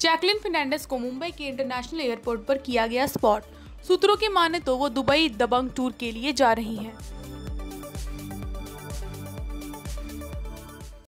Jacqueline Fernandes को मुंबई के international airport पर किया गया स्पॉट। सूत्रों की माने तो वो दुबई दबंग टूर के लिए जा रही हैं।